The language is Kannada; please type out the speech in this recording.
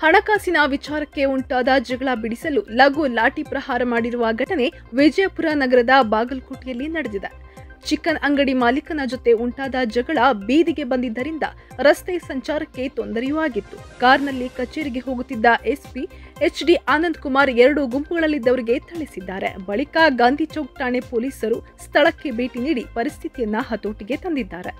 ಹಣಕಾಸಿನ ವಿಚಾರಕ್ಕೆ ಉಂಟಾದ ಜಗಳ ಬಿಡಿಸಲು ಲಘು ಲಾಠಿ ಪ್ರಹಾರ ಮಾಡಿರುವ ಘಟನೆ ವಿಜಯಪುರ ನಗರದ ಬಾಗಲಕೋಟೆಯಲ್ಲಿ ನಡೆದಿದೆ. ಚಿಕನ್ ಅಂಗಡಿ ಮಾಲೀಕನ ಜೊತೆ ಉಂಟಾದ ಜಗಳ ಬೀದಿಗೆ ಬಂದಿದ್ದರಿಂದ ರಸ್ತೆ ಸಂಚಾರಕ್ಕೆ ತೊಂದರೆಯೂ ಆಗಿತ್ತು. ಕಾರ್ನಲ್ಲಿ ಕಚೇರಿಗೆ ಹೋಗುತ್ತಿದ್ದ SP H D Anand Kumar ಎರಡು ಗುಂಪುಗಳಲ್ಲಿದ್ದವರಿಗೆ ಥಳಿಸಿದ್ದಾರೆ. ಬಳಿಕ ಗಾಂಧಿ ಚೌಕ್ ಠಾಣೆ ಪೊಲೀಸರು ಸ್ಥಳಕ್ಕೆ ಭೇಟಿ ನೀಡಿ ಪರಿಸ್ಥಿತಿಯನ್ನ ಹತೋಟಿಗೆ ತಂದಿದ್ದಾರೆ.